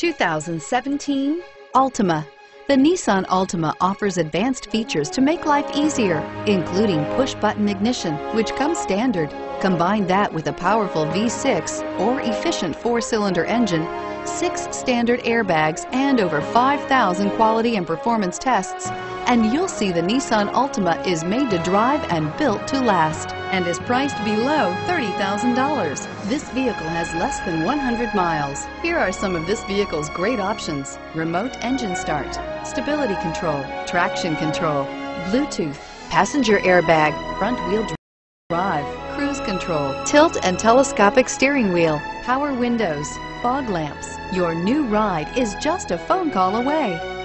2017 Altima. The Nissan Altima offers advanced features to make life easier, including push-button ignition, which comes standard. Combine that with a powerful V6 or efficient four-cylinder engine, six standard airbags, and over 5,000 quality and performance tests, and you'll see the Nissan Altima is made to drive and built to last and is priced below $30,000. This vehicle has less than 100 miles. Here are some of this vehicle's great options. Remote engine start, stability control, traction control, Bluetooth, passenger airbag, front wheel drive, cruise control, tilt and telescopic steering wheel, power windows, fog lamps. Your new ride is just a phone call away.